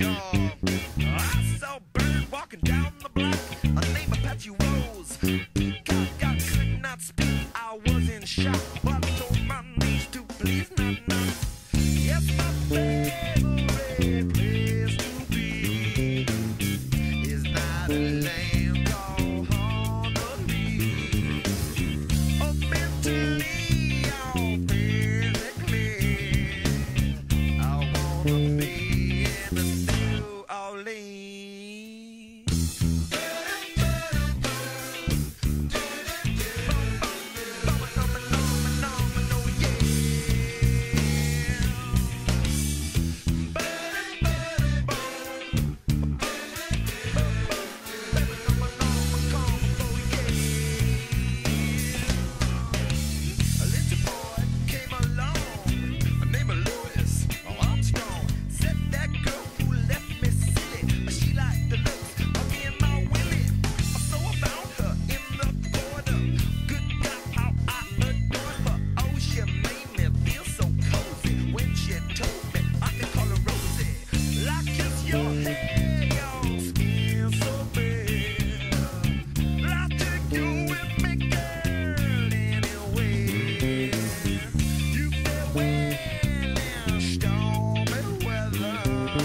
I saw Bird walking down the block. A name Apache Rose. I could not speak. I was in shock. But my to please not. Yes, my favorite place to be is lane.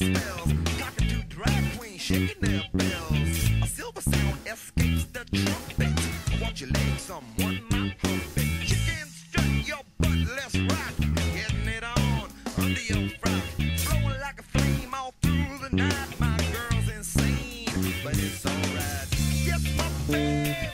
spell. but it's alright. Get my man.